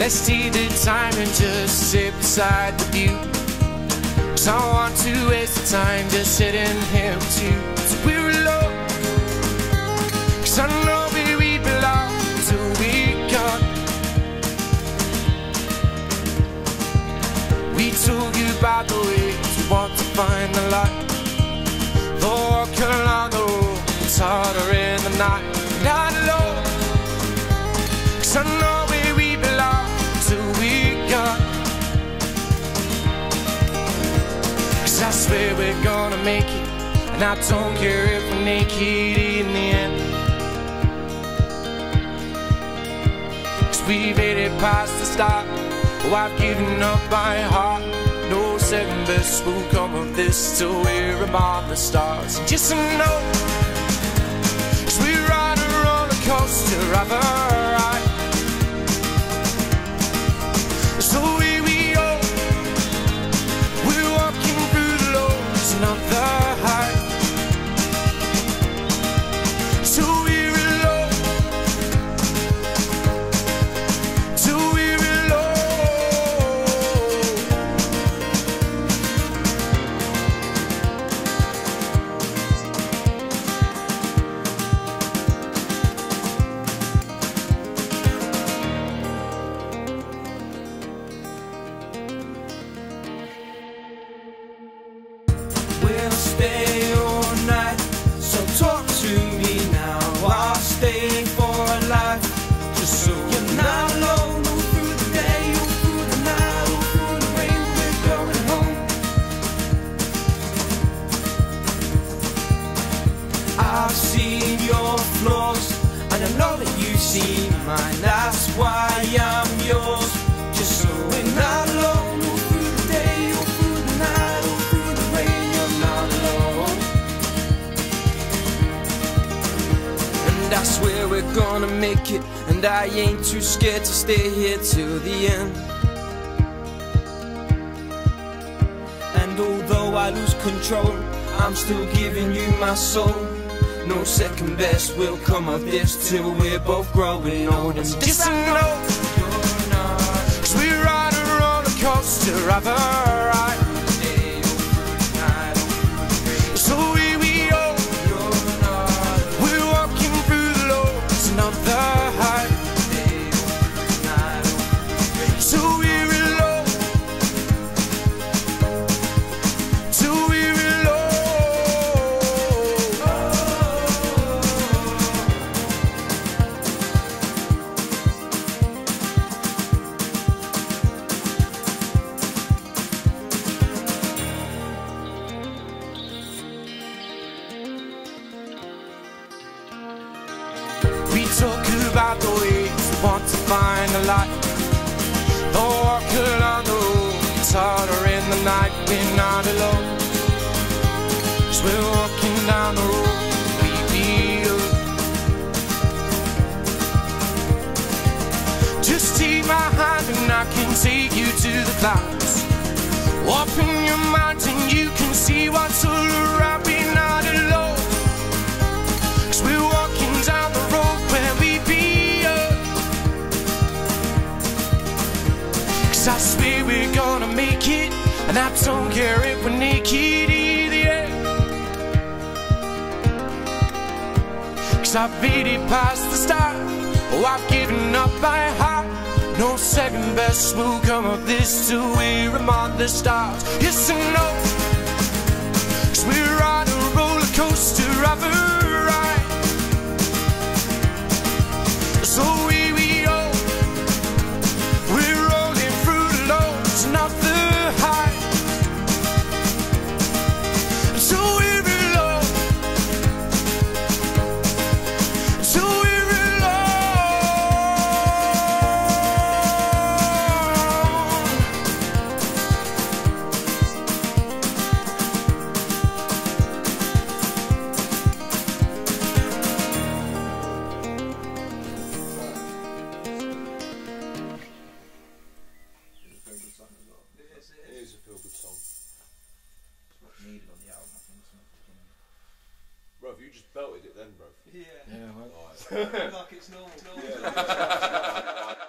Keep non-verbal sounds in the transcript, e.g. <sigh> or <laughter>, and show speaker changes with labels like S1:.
S1: Let's take the time and just sit beside the view. Cause I want to waste the time just sitting here with you. So we're alone. Cause I know where we belong till we gone. We told you about the ways we want to find the light. The walk along the road, it's harder in the night. Not alone. Cause I know Swear we're gonna make it. And I don't care if we're naked in the end. Cause we made it past the start. Oh, I've given up my heart. No second best will come of this till we're among the stars. Just to know, cause we ride a roller coaster of
S2: Stay all night, so talk to me now. I'll stay for a life, just so you're not alone. Through the day, through the night, through the rain, we're going home. I've seen your flaws, and I know that you've seen mine. That's why I'm yours, just so we're not gonna make it, and I ain't too scared to stay here till the end. And although I lose control, I'm still giving you my soul. No second best will come of this till we're both growing old and
S1: know, cause we ride a roller coaster of Talk about the ways we want to find the light. The walk along the road, it's harder in the night, we're not alone. As we're walking down the road, we feel. Just take my hand and I can take you to the clouds. Open your mind and you can see what's all around, I swear we're gonna make it. And I don't care if we're naked either. Cause I've made it past the start. Oh, I've given up my heart. No second best will come of this Till we're among the stars Yes and no Cause we're on
S3: you just belted it then, bro.
S2: Yeah.
S1: Yeah, well.
S2: like it's normal. normal. <laughs> Yeah.